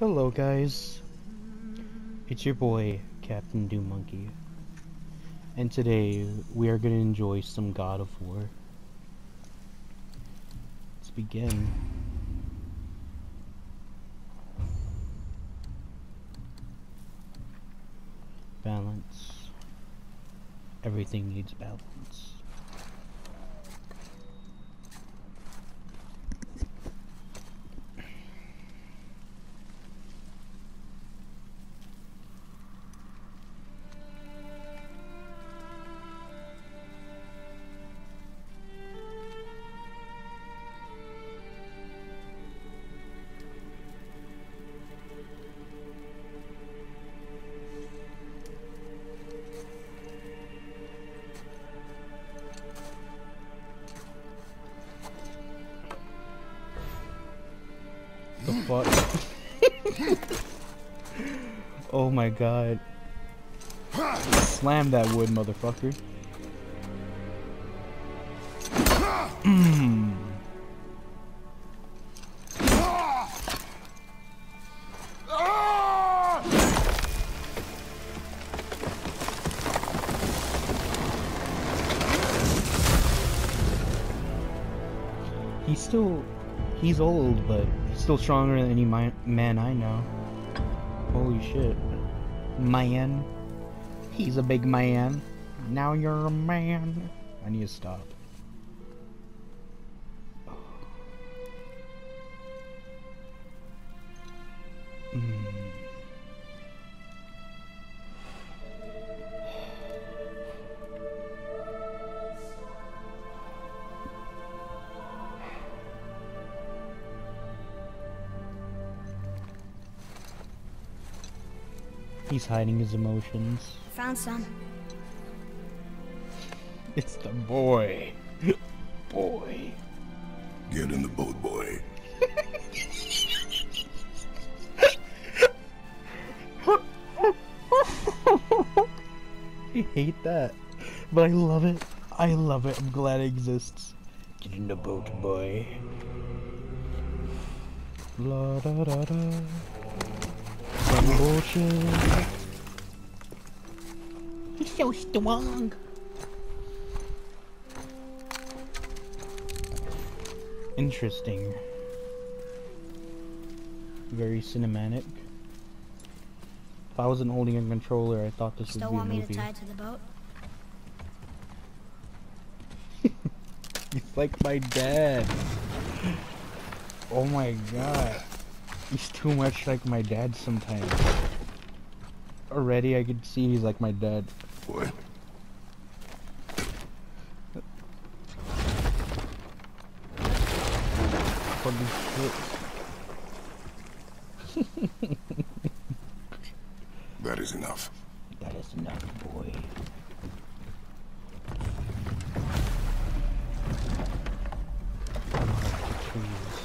Hello guys, it's your boy Captain Doom Monkey, and today we are going to enjoy some God of War. Let's begin. Balance. Everything needs balance. Motherfucker. He's still, he's old, but he's still stronger than any man I know. Holy shit. Man. He's a big man. Now you're a man. I need to stop. Mm. He's hiding his emotions. Found some. It's the boy. boy. Get in the boat, boy. I hate that. But I love it. I love it. I'm glad it exists. Get in the boat, boy. La da da da. Some bullshit. He's so strong. Interesting. Very cinematic. If I wasn't holding a controller, I thought this Still would want be a me to movie. tie it to the boat? He's like my dad. Oh my god. He's too much like my dad sometimes. Already I could see he's like my dad. Boy. Holy shit. That is enough. That is enough, boy. Unlike the trees.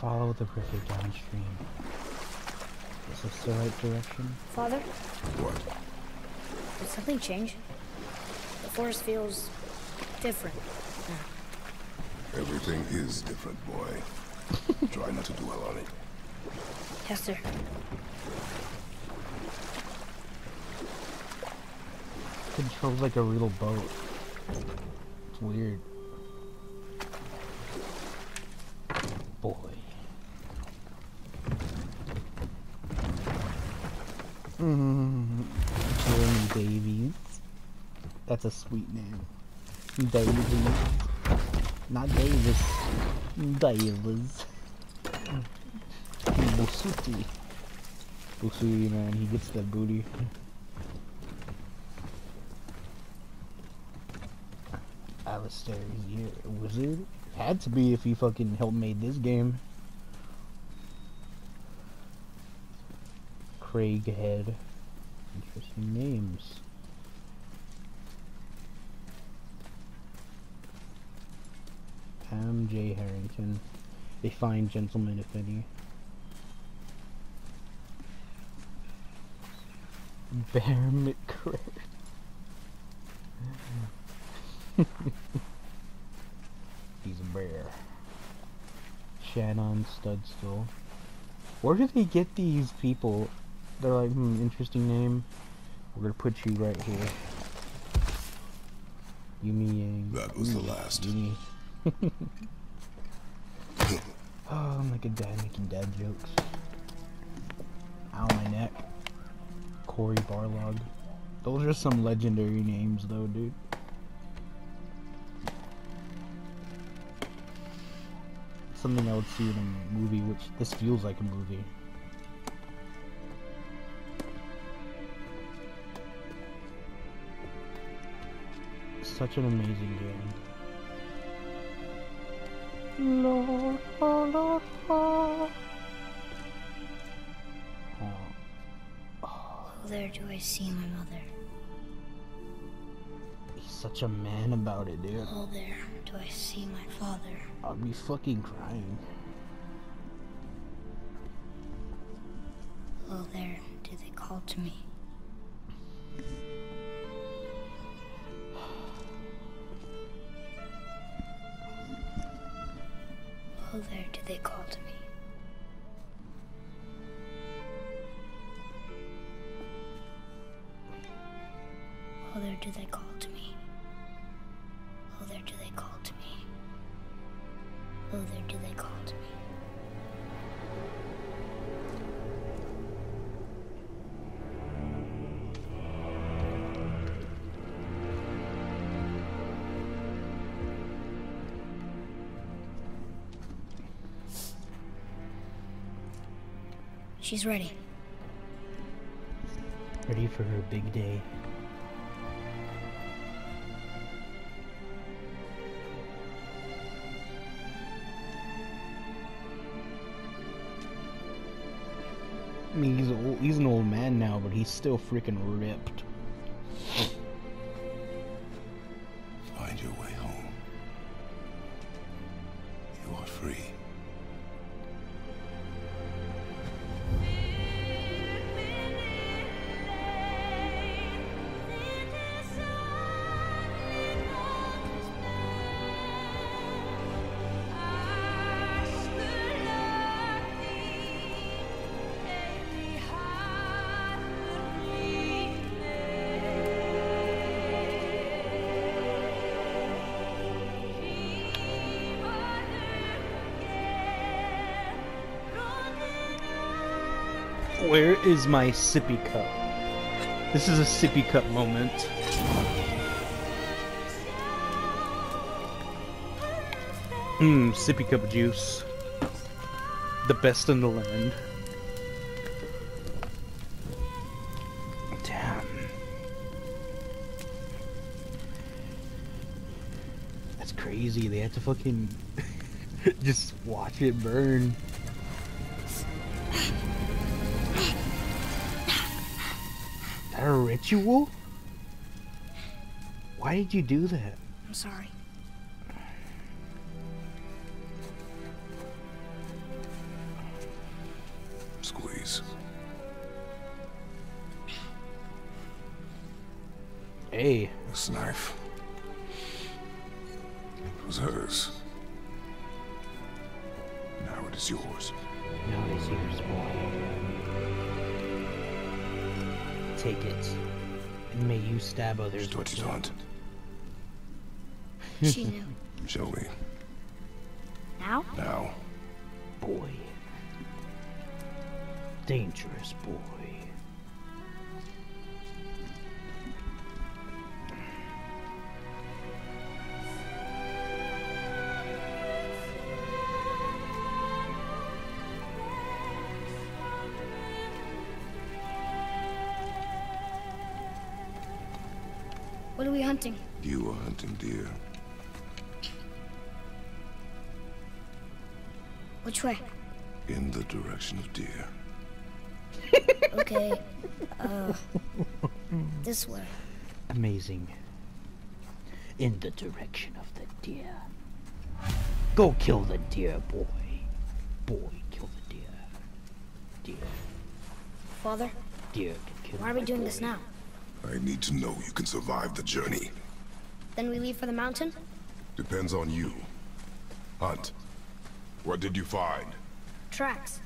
Follow the river downstream. Is this the right direction? Father, What? did something change? The forest feels different. Everything is different, boy. Try not to dwell on it. Yes, sir. controls like a real boat. It's weird. Mm, Jeremy Davies. That's a sweet name. Davies. Not Davis. Davis. Bisutti. Bisutti, man, he gets that booty. Alastair is here. Wizard? Had to be if he fucking helped made this game. Craighead. Interesting names. Adam J. Harrington. A fine gentleman, if any. Bear McCreary. He's a bear. Shannon Studstill. Where do they get these people? They're like, hmm, interesting name. We're gonna put you right here. Yumi Yang. That was the last. Yumi. oh, I'm like a dad making dad jokes. Ow, my neck. Cory Barlog. Those are some legendary names, though, dude. Something I would see in a movie, which this feels like a movie. Such an amazing game. Lord, oh Lord, oh. Oh, Oh, there do I see my mother. he's such a man about it, dude. Oh, there do I see my father. I'd be fucking crying. Oh, there do they call to me. She's ready. Ready for her big day. I mean, he's old, he's an old man now, but he's still freaking ripped. Is my sippy cup? This is a sippy cup moment. Mmm, sippy cup juice. The best in the land. Damn. That's crazy. They had to fucking just watch it burn. Ritual? Why did you do that? I'm sorry. Squeeze. Hey, This knife. It was hers. Now it is yours. now it is yours, boy. Take it, and may you stab others It's what with you it. She knew. Show me. Now? Now. Boy. Dangerous boy. You are hunting deer. Which way? In the direction of deer. Okay. Uh, this way. Amazing. In the direction of the deer. Go kill the deer, boy. Boy, kill the deer. Deer. Father, Deer can kill why are we my doing this now? I need to know you can survive the journey. Then we leave for the mountain? Depends on you. Hunt. What did you find? Tracks.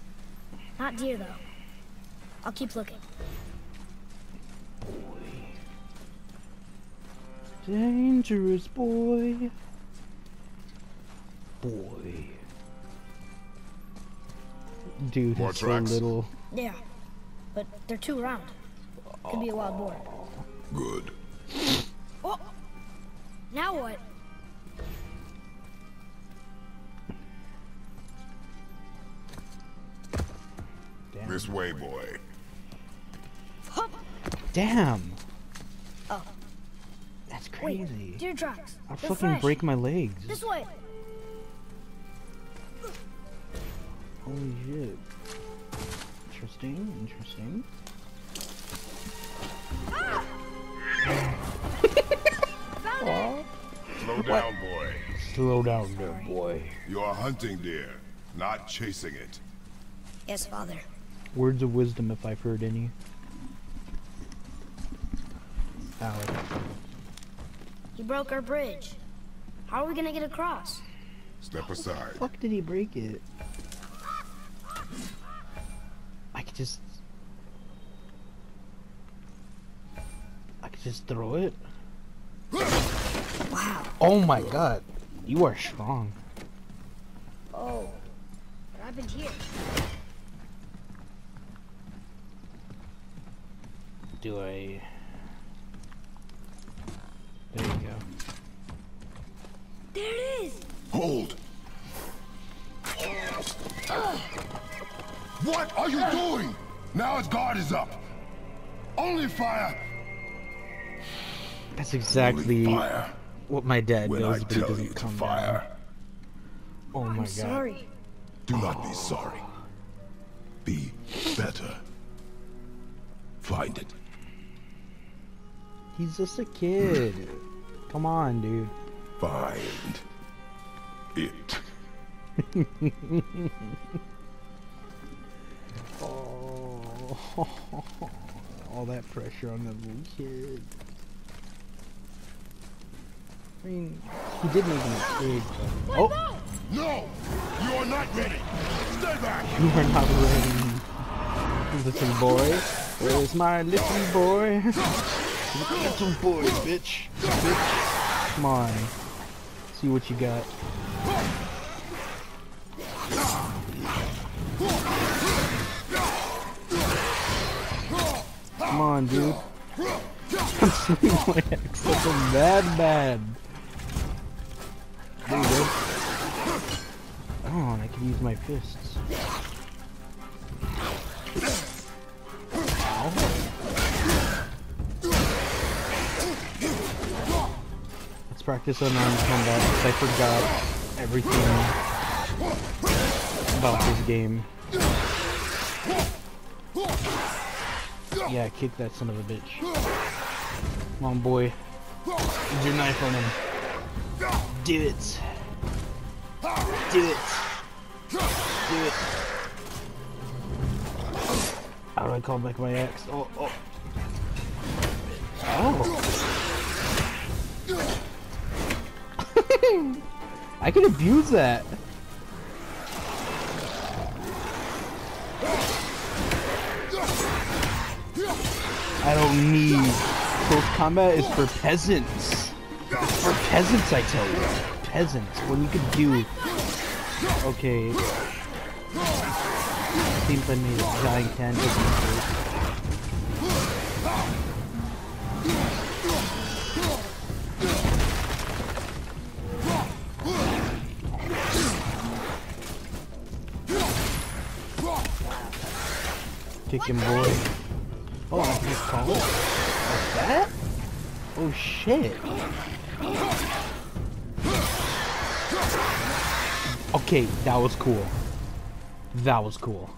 Not deer, though. I'll keep looking. Dangerous boy. Boy. Dude, More it's so tracks? little. Yeah, but they're too round. Could be a wild boar. Good. Now what? Damn. This way, boy. Damn. Oh, That's wait. crazy. Deer tracks. I'll They're fucking fresh. break my legs. This way. Holy shit. Interesting, interesting. Down, boy. Slow down there, boy. You are hunting deer, not chasing it. Yes, father. Words of wisdom if I've heard any. Alec. He broke our bridge. How are we gonna get across? Step aside. fuck did he break it? I could just... I could just throw it? Wow. Oh my god. You are strong. Oh. What happened here? Do I... There you go. There it is! Hold. What are you doing? Now his guard is up. Only fire. That's Only exactly fire. What my dad When I does, but tell doesn't you to fire, down. Oh my god. Sorry. do not be sorry. Be better. Find it. He's just a kid. Come on, dude. Find it. Oh, all that pressure on the little kid. I mean, he did make a mistake, but... Oh, No! You are not ready! Stay back! you are not ready. Listen, boy. Where's my little boy? little boy, bitch. Bitch. Come on. See what you got. Come on, dude. I'm swinging my axe like a madman. Oh, I can use my fists. Ow. Let's practice unarmed combat because I forgot everything about this game. Yeah, kick that son of a bitch. Come on, boy. Use your knife on him. Do it. Do it. Do it. How do I call back my axe? Oh, oh. Oh. I can abuse that. I don't need. Close combat is for peasants. It's for peasants, I tell you. Peasants. When you could do. Okay. Seems I made a giant him, boy. Oh, I can? Like that? Oh, shit. Okay, that was cool. That was cool.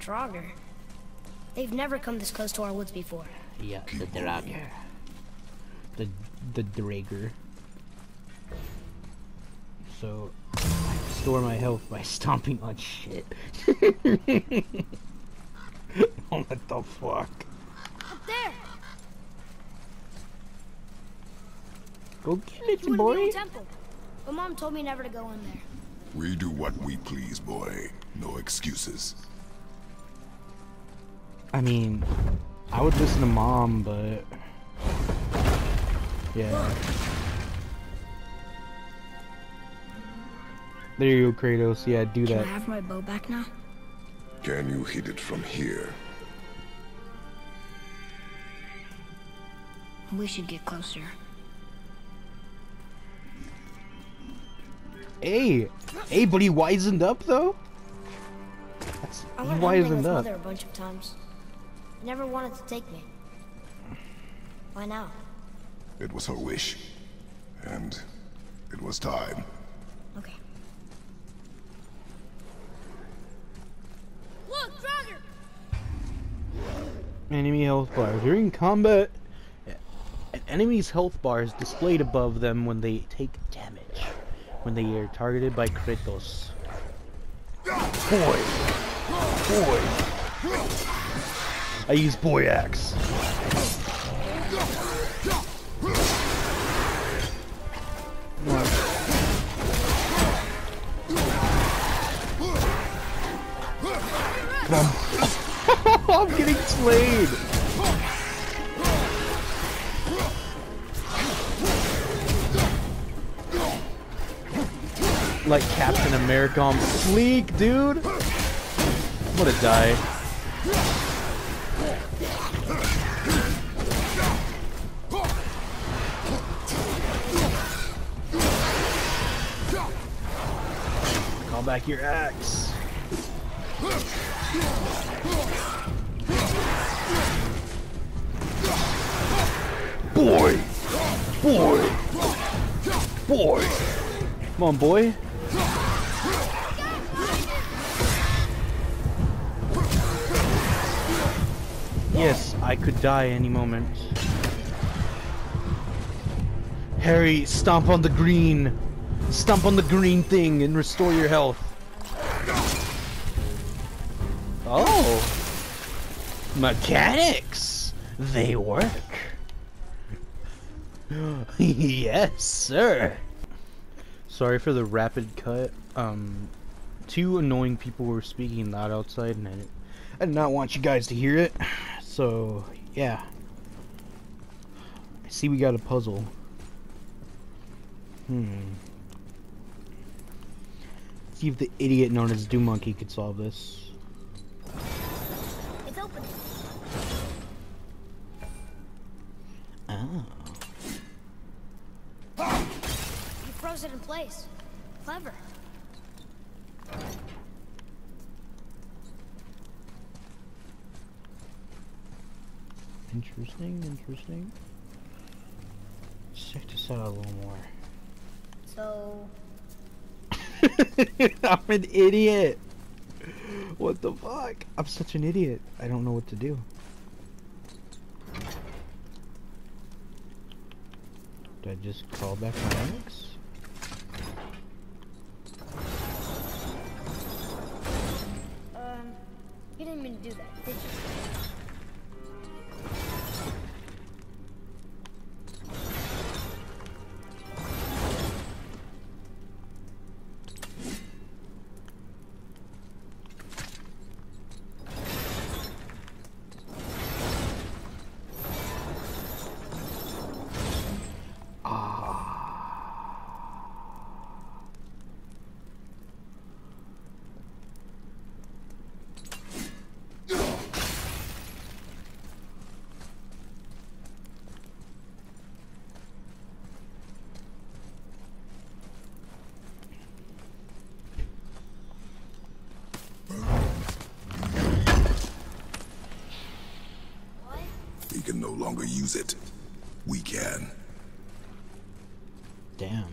Draugr. They've never come this close to our woods before. Yeah, the Draugr. The the Draugr. So I restore my health by stomping on shit. oh, what the fuck? Up there! Go get You it, wouldn't boy. be temple. But mom told me never to go in there. We do what we please, boy. No excuses. I mean, I would listen to mom, but yeah. There you go, Kratos. Yeah, do that. Can I that. have my bow back now? Can you hit it from here? We should get closer. Hey, hey, but he wisened up though. That's, I he went hunting with wisened up. mother a bunch of times. She never wanted to take me. Why now? It was her wish. And it was time. Okay. Look, Draugr! Enemy health bar. During combat, an enemy's health bar is displayed above them when they take damage. When they are targeted by Kratos. Boy! Boy! I use boy axe. I'm getting slayed. Like Captain America on fleek, dude. I'm gonna die. Back your axe. Boy! Boy! Boy! Come on, boy. Yes, I could die any moment. Harry, stomp on the green. Stomp on the green thing and restore your health. Mechanics. They work. yes, sir. Sorry for the rapid cut. Um, two annoying people were speaking loud outside, and I, did not want you guys to hear it. So, yeah. I see we got a puzzle. Hmm. See if the idiot known as Doom Monkey could solve this. Let's check this out a little more. So, I'm an idiot. What the fuck? I'm such an idiot. I don't know what to do. Did I just call back my axe? Longer use it. We can. Damn.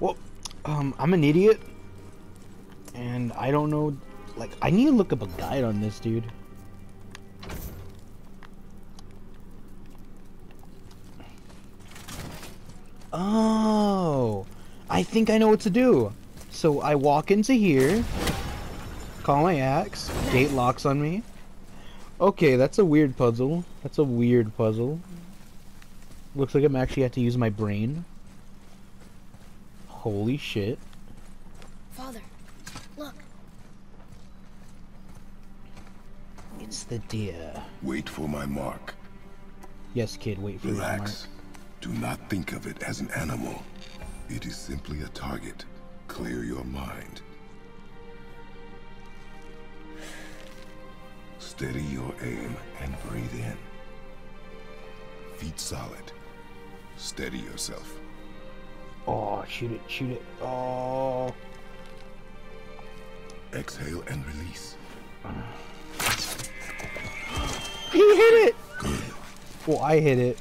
Well, um, I'm an idiot. And I don't know. Like, I need to look up a guide on this, dude. Oh. I think I know what to do. So I walk into here. Call my axe. Gate locks on me. Okay, that's a weird puzzle. That's a weird puzzle. Looks like I'm actually have to use my brain. Holy shit. Father, look. It's the deer. Wait for my mark. Yes, kid, wait for the mark. Relax. Do not think of it as an animal. It is simply a target. Clear your mind. Steady your aim and breathe in. Feet solid. Steady yourself. Oh, shoot it, shoot it. Oh. Exhale and release. He hit it! Good. Well, I hit it.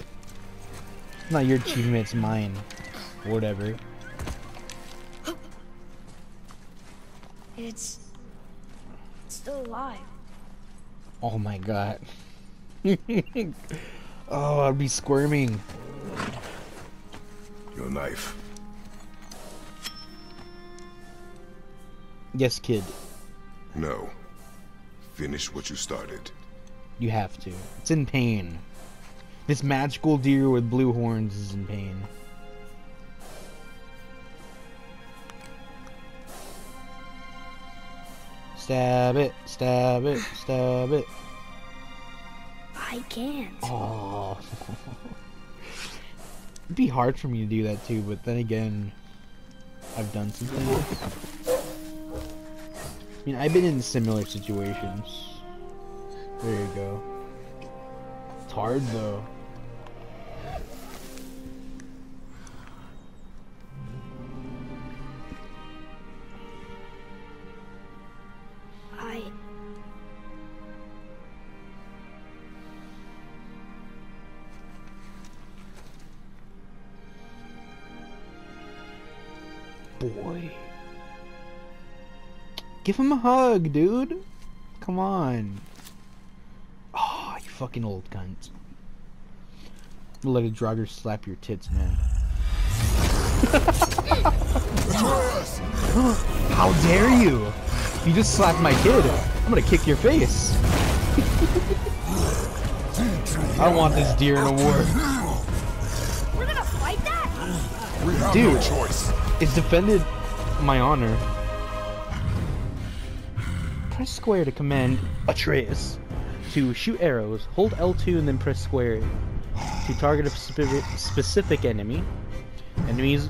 It's not your achievement, it's mine. Whatever. It's it's still alive. Oh my god. oh, I'd be squirming. Your knife. Yes, kid. No. Finish what you started. You have to. It's in pain. This magical deer with blue horns is in pain. Stab it, stab it, stab it. I can't. Oh. It'd be hard for me to do that too, but then again, I've done something. I mean, I've been in similar situations. There you go. It's hard though. Give him a hug, dude. Come on. Oh, you fucking old cunt. Let a Draugr slap your tits, man. How dare you! You just slapped my kid. I'm gonna kick your face. I want this deer in a war. We're gonna fight that? We have Dude. no choice. It's defended my honor. Press square to command Atreus to shoot arrows. Hold L2 and then press square to target a specific, enemy. Enemies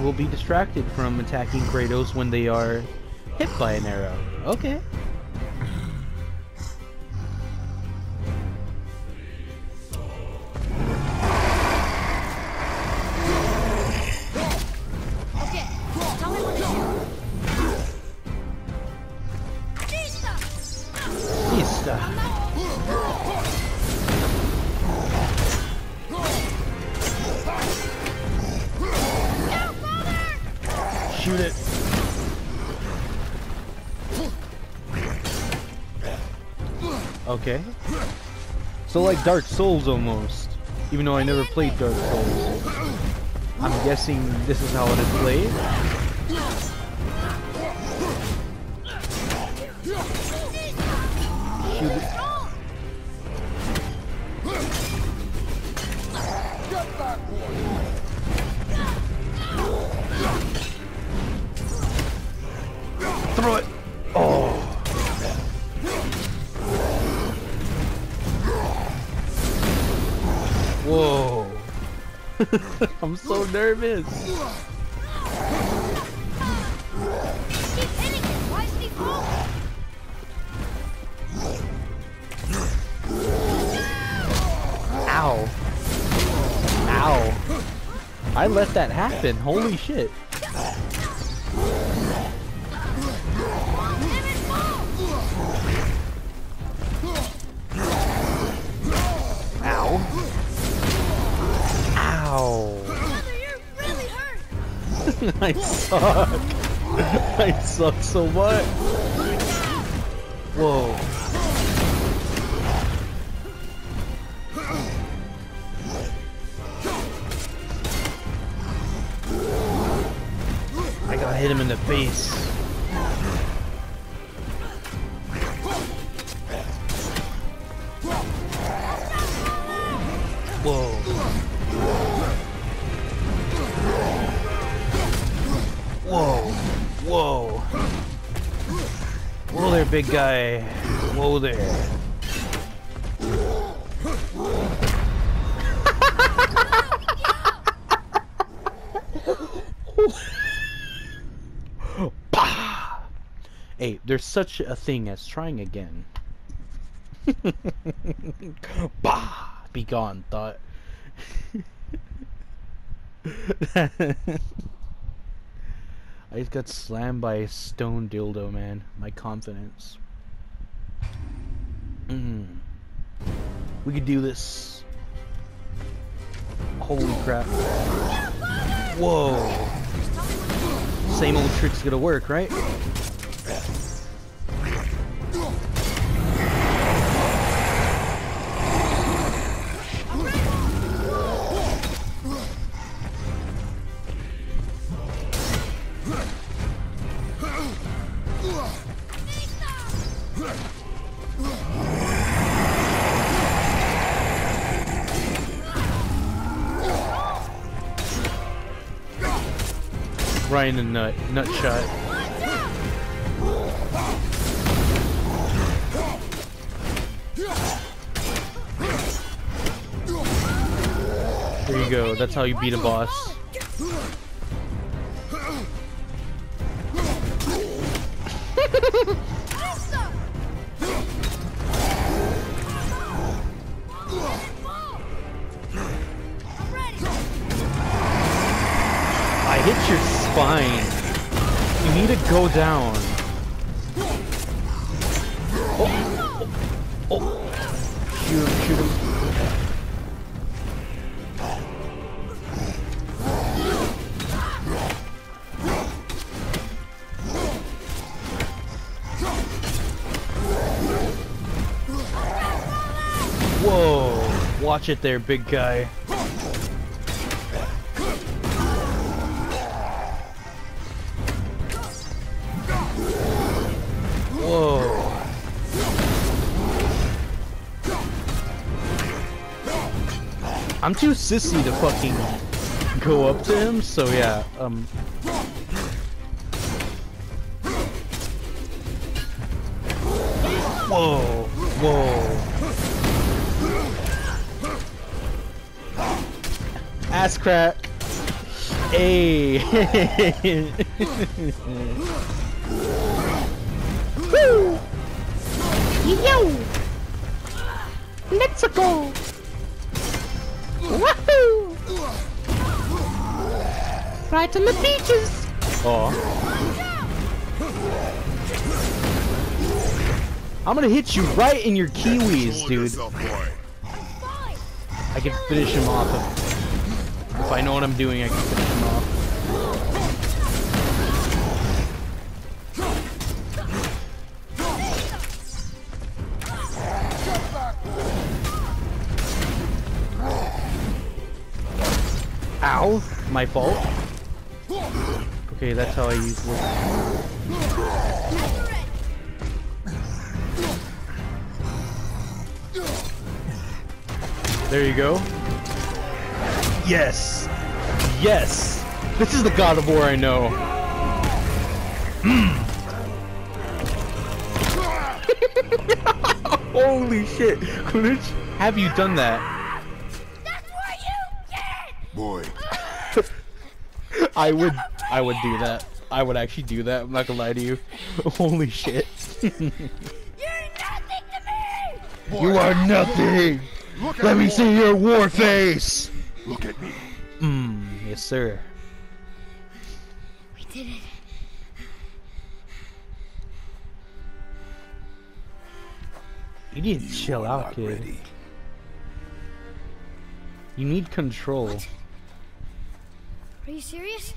will be distracted from attacking Kratos when they are hit by an arrow. Okay. Okay. So like Dark Souls almost. Even though I never played Dark Souls. I'm guessing this is how it is played. I'm so nervous. Ow. Ow. I let that happen. Holy shit. suck. I suck so much. Whoa. I gotta hit him in the face. big guy. Whoa there. hey, there's such a thing as trying again. bah! Be gone, thought. I just got slammed by a stone dildo, man. My confidence. Mm. We could do this. Holy crap. Whoa. Same old trick's gonna work, right? And Nut, Nut shot. There you go, that's how you beat a boss. go down. Oh, oh. Shoot him, shoot him. Whoa, watch it there, big guy. I'm too sissy to fucking go up to him, so yeah, um... Whoa, whoa. Ass crack. Hey. Woo! Yo! Let's go! Right on the beaches! Oh. I'm gonna hit you right in your kiwis, dude. I can finish him off if, if I know what I'm doing. I can finish him off. Ow! My fault. Okay, that's how I use this. There you go. Yes! Yes! This is the God of War I know. Mm. Holy shit! Could have you done that? That's for you, kid! Boy, I would I would do that. I would actually do that. I'm not gonna lie to you. Holy shit. You're nothing to me! boy, You are nothing! Look Let me boy. see your war face! Look at me. Mmm, yes sir. We did it. You need to You chill out, kid. ready. You need control. Are you serious?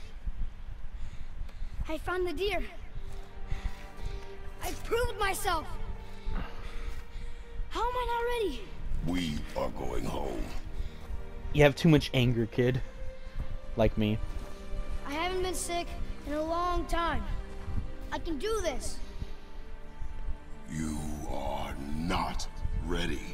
I found the deer. I proved myself. How am I not ready? We are going home. You have too much anger, kid. Like me. I haven't been sick in a long time. I can do this. You are not ready.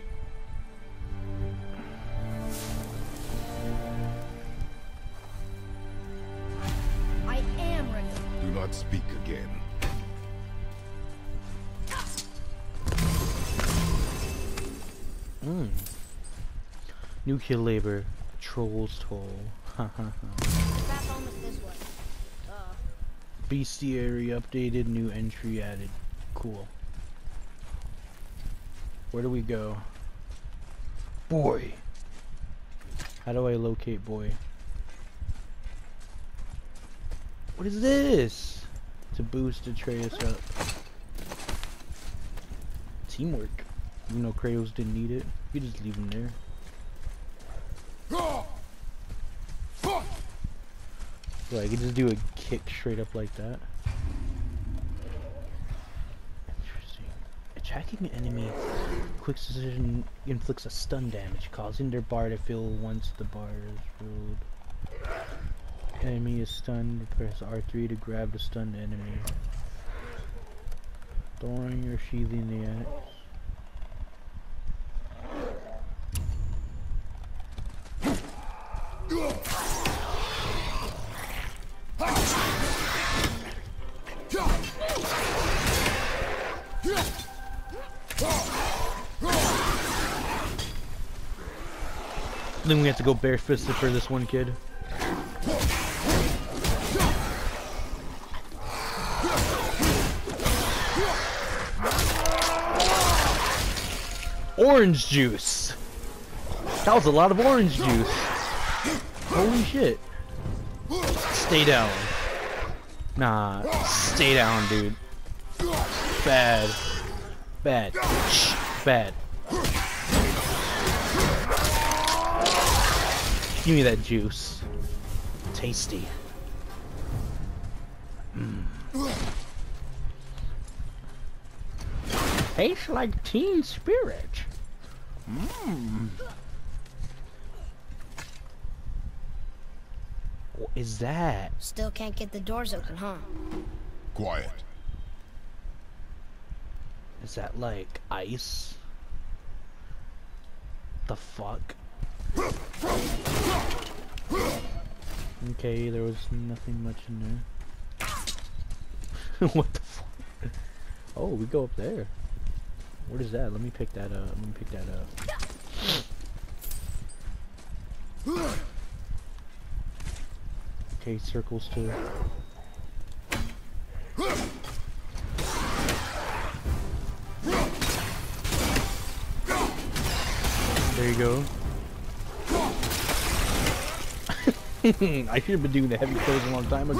Nuclear labor. Trolls toll. Bestiary updated, new entry added. Cool. Where do we go? Boy! How do I locate boy? What is this? To boost Atreus up. Teamwork. You know Kratos didn't need it. You just leave him there. So I can just do a kick straight up like that. Interesting. Attacking enemy quick decision inflicts a stun damage, causing their bar to fill once the bar is filled. Enemy is stunned, press R3 to grab the stunned enemy. Throwing or sheathing the axe. Then we have to go barefisted for this one kid. Orange juice! That was a lot of orange juice. Holy shit. Stay down. Nah, stay down, dude. Bad. Bad. Shh. Bad. Give me that juice. Tasty. Mm. Tastes like teen spirit. Mmm. What is that? Still can't get the doors open, huh? Quiet. Is that like ice? The fuck? Okay, there was nothing much in there. what the fuck? Oh, we go up there. What is that? Let me pick that up. Let me pick that up. Okay, circles too. There you go. I should have been doing the heavy kills a long time ago.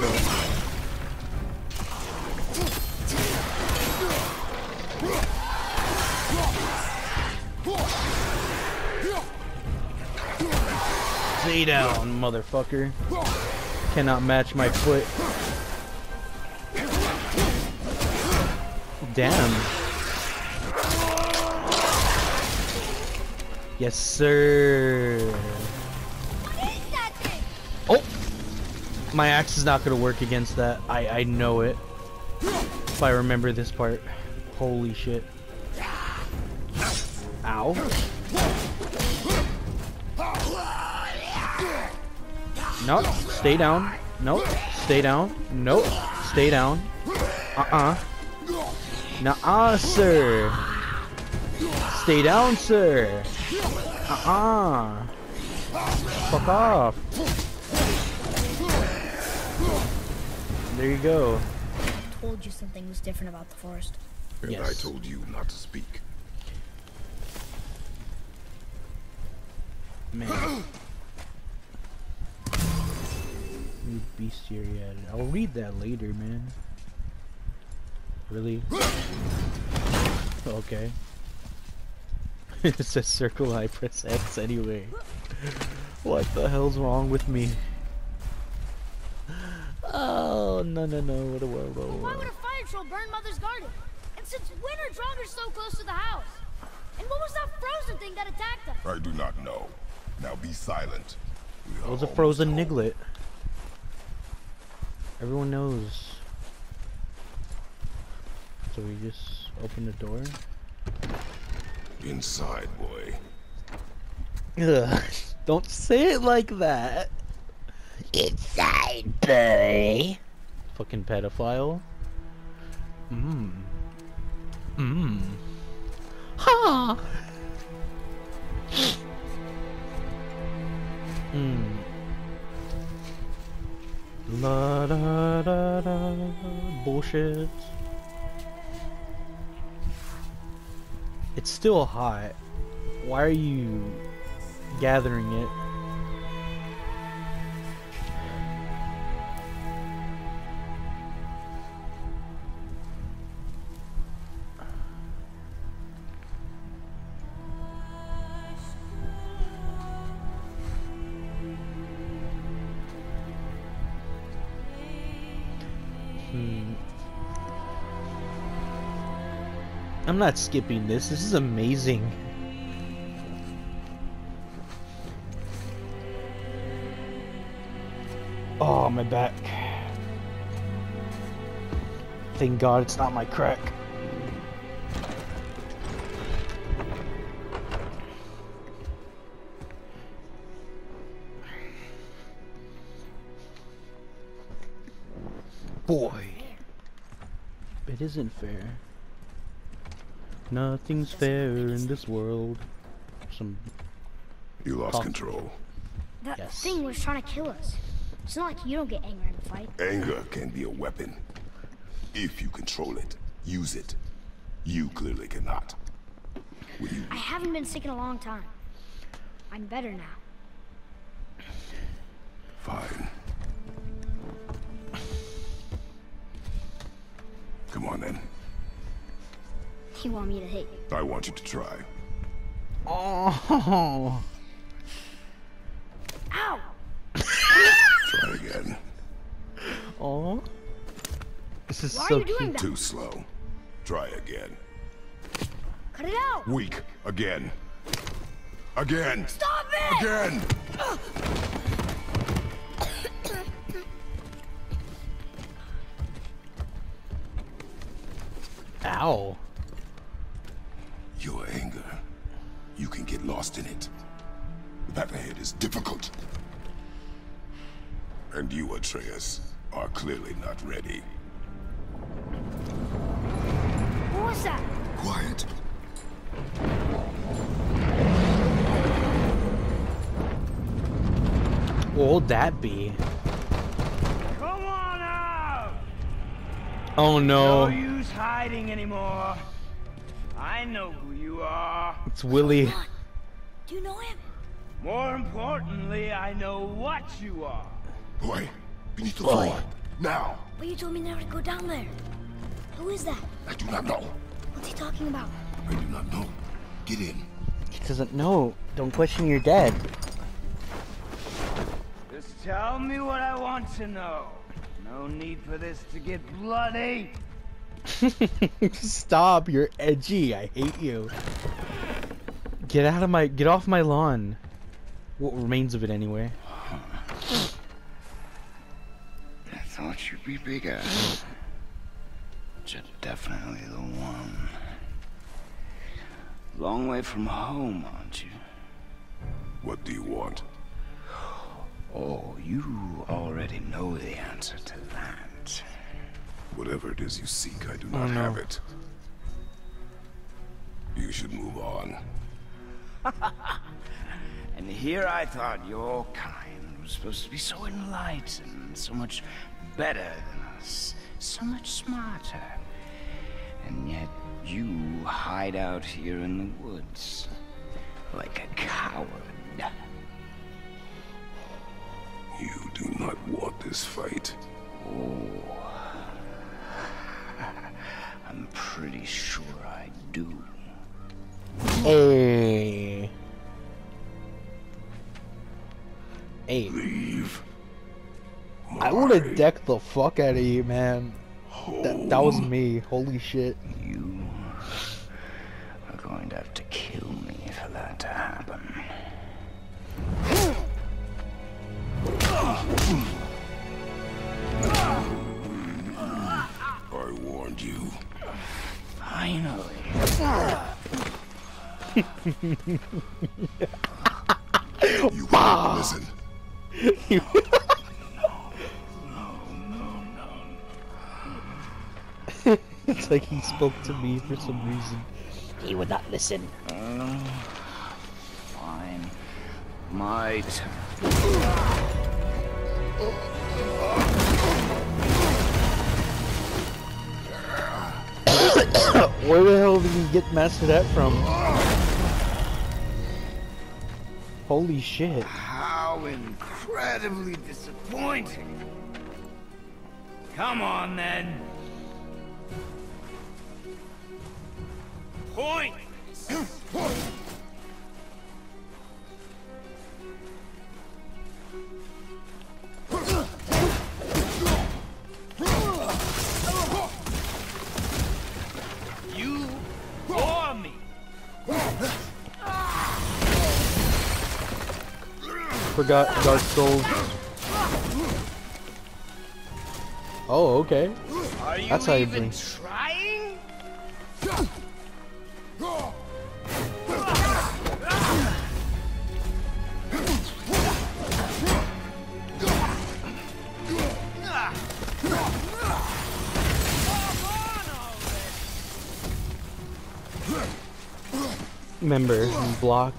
Stay down, motherfucker. Cannot match my foot. Damn. Yes, sir. My axe is not gonna work against that. I, I know it. If I remember this part. Holy shit. Ow. Nope. Stay down. Nope. Stay down. Nope. Stay down. Uh-uh. Nuh-uh, sir. Stay down, sir. Uh-uh. Fuck off. There you go. I Told you something was different about the forest. And I told you not to speak. Man. New bestiary added. I'll read that later, man. Really? Okay. it says circle, I press X anyway. What the hell's wrong with me? Oh, no, no, no. What a whoa, whoa, Why would a fire troll burn Mother's garden? And since when are Draugrs so close to the house? And what was that frozen thing that attacked us? I do not know. Now be silent. We It are was a frozen home. niglet. Everyone knows. So we just open the door. Inside, boy. Ugh, don't say it like that. Inside, boy. Fucking pedophile. Mmm. Mmm. Ha. Mmm. La da da da. shit. It's still hot. Why are you gathering it? I'm not skipping this. This is amazing. Oh, my back. Thank God it's not my crack. Boy. It isn't fair. Nothing's fair in this world. Some You lost Cough. control. That Yes. thing was trying to kill us. It's not like you don't get angry in a fight. Anger can be a weapon. If you control it, use it. You clearly cannot. Will you I haven't been sick in a long time. I'm better now. Me to hit you? I want you to try. Oh, Ow! Try again. oh. This is Why so are cute. Too slow. Try again. Cut it out! Weak. Again. Again. Stop it! Again. Ow. You can get lost in it. The path ahead is difficult. And you, Atreus, are clearly not ready. What was that? Quiet. What would that be? Come on out! Oh No no. use hiding anymore. I know who you are. It's Willie. Do you know him? More importantly, I know what you are. Boy, beneath the Boy. floor. Now. But you told me never to go down there. Who is that? I do not know. What's he talking about? I do not know. Get in. He doesn't know. Don't question your dad. Just tell me what I want to know. No need for this to get bloody. Stop. You're edgy. I hate you. Get out of my. Get off my lawn. What remains of it anyway. I thought you'd be bigger. But you're definitely the one. Long way from home, aren't you? What do you want? Oh, you already know the answer to that. Whatever it is you seek, I do Oh, not no. have it. You should move on. And here I thought your kind was supposed to be so enlightened, so much better than us, so much smarter. And yet you hide out here in the woods like a coward. You do not want this fight. I'm pretty sure I do. Hey. Hey. Leave. I would have decked the fuck out of you, man. That, that was me. Holy shit. You are going to have to kill me for that to happen. I warned you. Finally. You won't listen. It's like he spoke to me for some reason. He would not listen. Fine. My turn. Where the hell did he get Master that from? Holy shit. How incredibly disappointing. Come on then. Point. Forgot Dark Souls. Oh, okay. Are you That's how you blink. trying? Remember, block.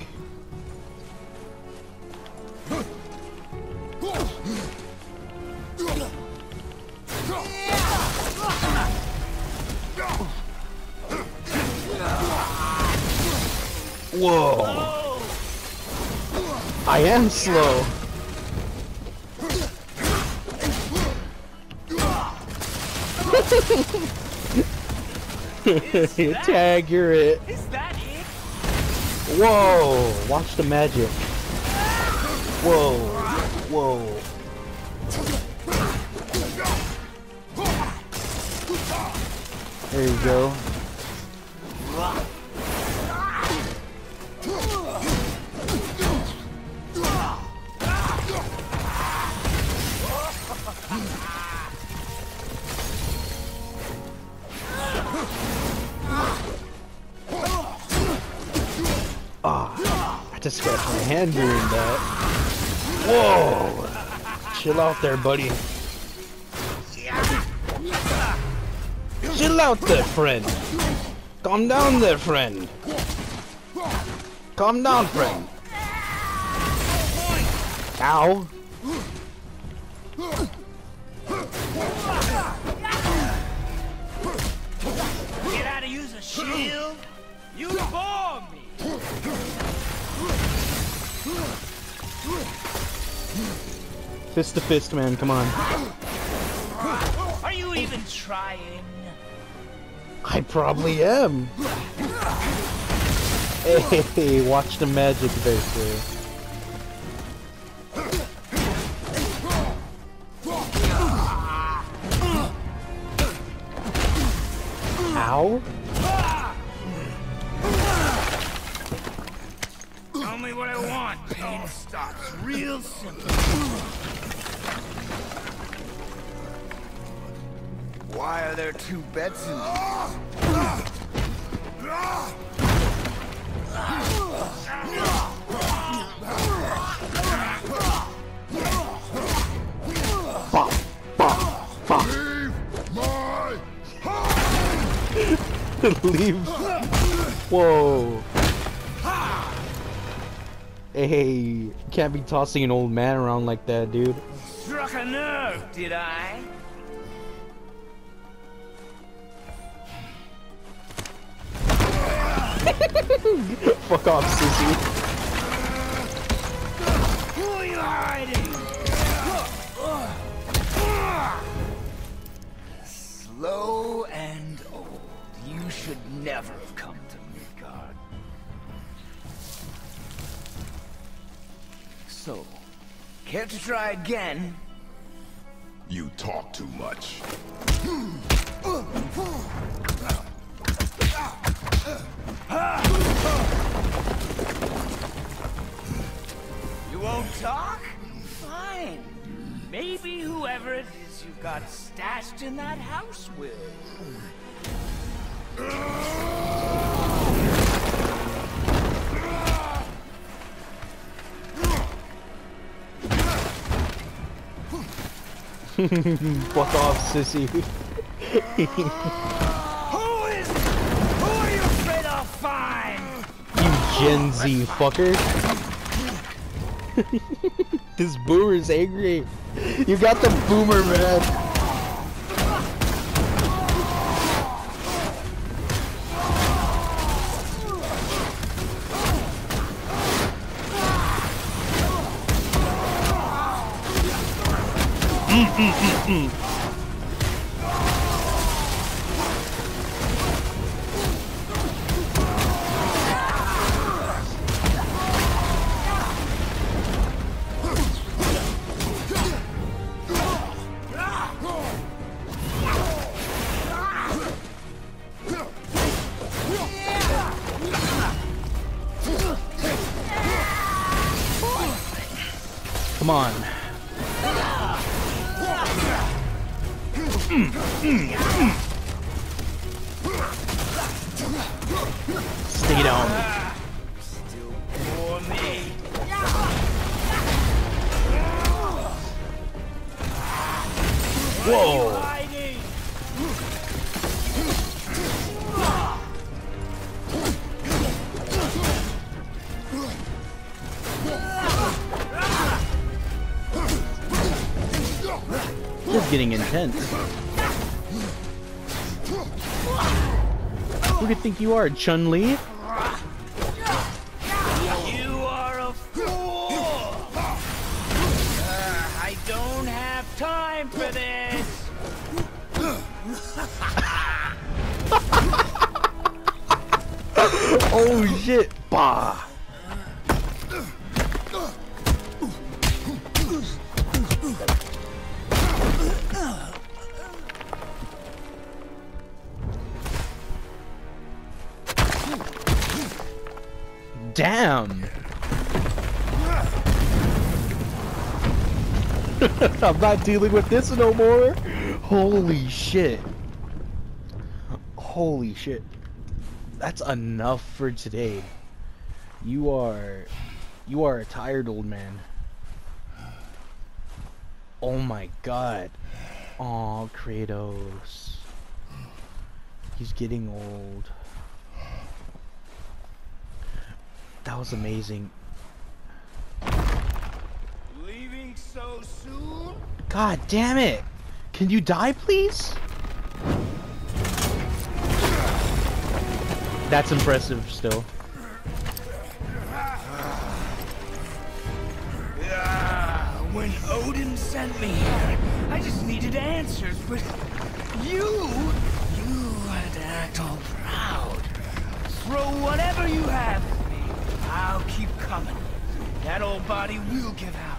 Am slow. Tag, you're it. Is that it? Whoa! Watch the magic. Whoa! Whoa! There you go. I just scratched my hand doing that. Whoa! Chill out there, buddy. Chill out there, friend. Calm down there, friend. Calm down, friend. Ow. Fist to fist, man. Come on. Are you even trying? I probably am. Hey, watch the magic there, Why are there two beds in here? Bop, bop, bop. Leave. Whoa. Hey, can't be tossing an old man around like that, dude. Struck a nerve, did I? Fuck off, sissy. Who are you hiding? Slow and old. You should never have come to Midgard. So, care to try again? You talk too much. You won't talk? Fine. Maybe whoever it is you've got stashed in that house will. Fuck off, sissy. Gen Z fucker. this boomer's angry. You got the boomer, man. Mm -mm -mm, mm. Getting intense. Who you think you are, Chun I'm not dealing with this no more! Holy shit! Holy shit. That's enough for today. You are you are a tired old man. Oh my god. Aw, Kratos. He's getting old. That was amazing. So soon? God damn it! Can you die, please? That's impressive still. When Odin sent me here, I just needed answers, but you, you had to act all proud. Throw whatever you have at me. I'll keep coming. That old body will give out.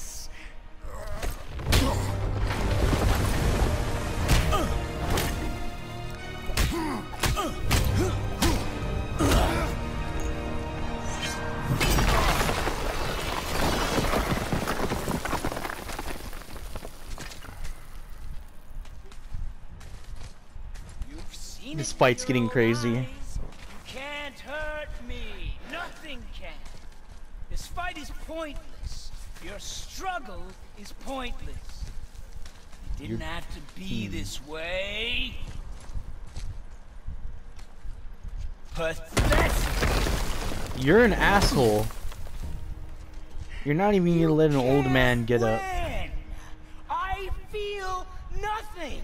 Fight's getting crazy. Can't hurt me. Nothing can. This fight is pointless. Your struggle is pointless. It didn't You're- have to be Hmm. this way. Pathetic. You're an asshole. You're not even gonna let an old man get up. I feel nothing.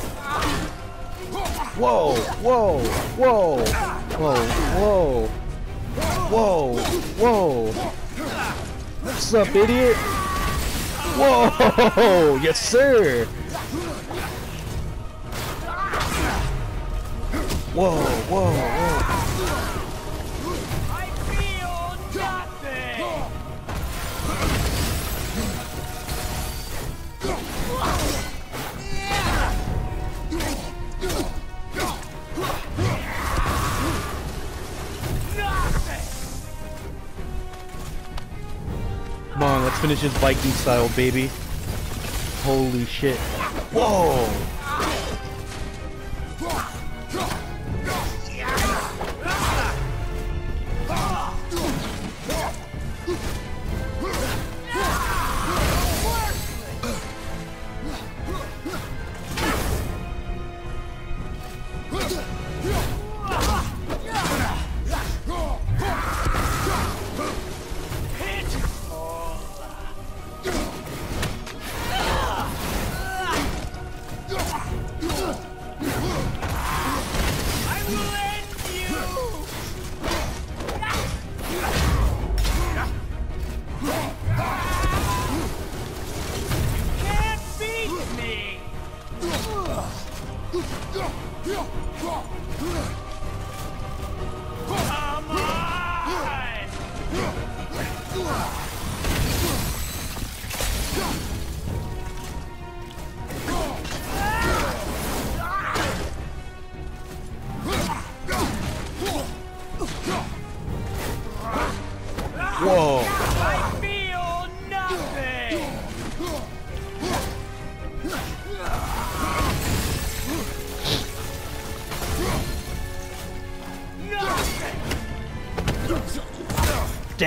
Whoa! Whoa! Whoa! Whoa! Whoa! Whoa! whoa. What's up, idiot? Whoa! Yes, sir! Whoa! Whoa! Whoa! finishes Viking style, baby. Holy shit. Whoa! Ugh!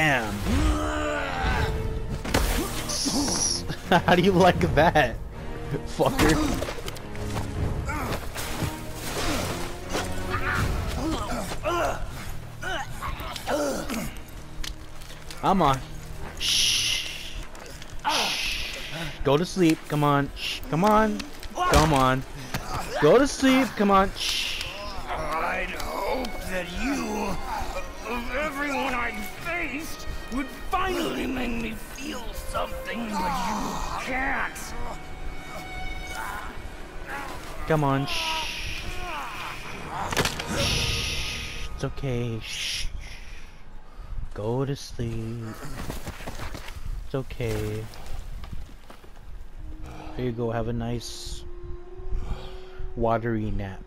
Damn! How do you like that, fucker? I'm on. Shh. Go to sleep. Come on. Shh. Come on. Come on. Go to sleep. Come on. Shh. Come on. Shh. Shh. It's okay. Shh. Go to sleep. It's okay. Here you go. Have a nice watery nap.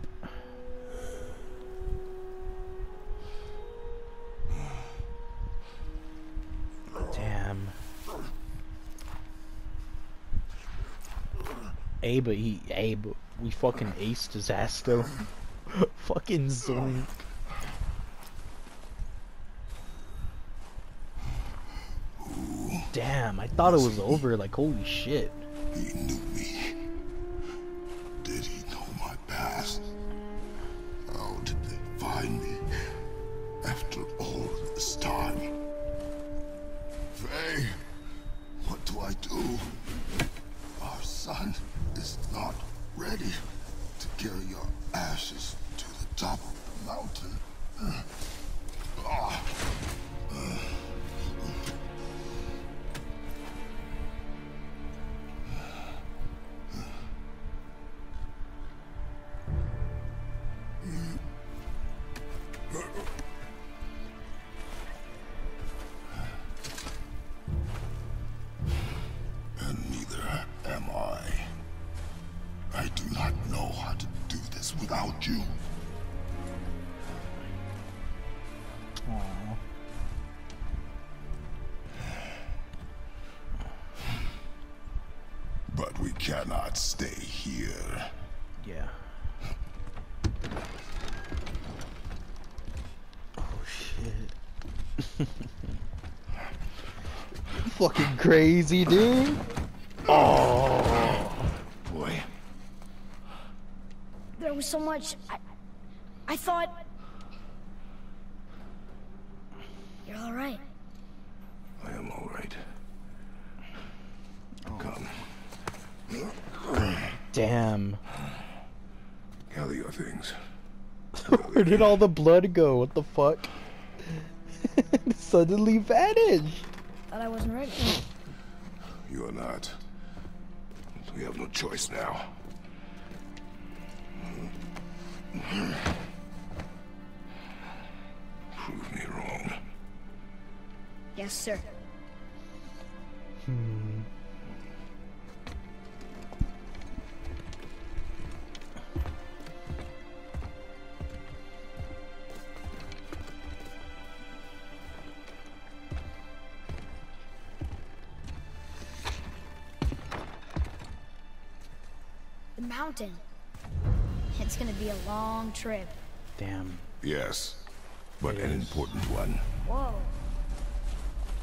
Damn. But he, we fucking ass though. fucking zoink. Damn, I thought it was over. Like, holy shit. He knew me. Fucking crazy, dude. Oh. Boy, There was so much. I, I thought. You're all right. I am all right. Come, Damn. gather your things. Where did all the blood go? What the fuck? Suddenly vanished. Thought I wasn't ready. You are not. We have no choice now. Prove me wrong. Yes, sir. The mountain. It's gonna be a long trip. Damn. Yes, but an important one. Whoa.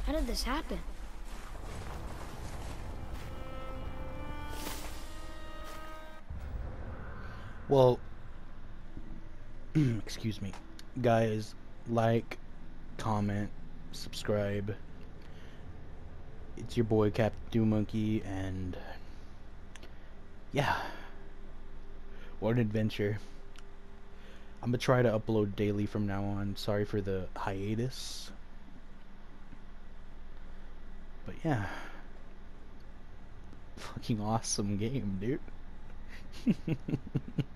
How did this happen? Well, excuse me. Guys, like, comment, subscribe. It's your boy Captain Doommonkey, and yeah, what an adventure. I'm gonna try to upload daily from now on. Sorry for the hiatus. But yeah. Fucking awesome game, dude.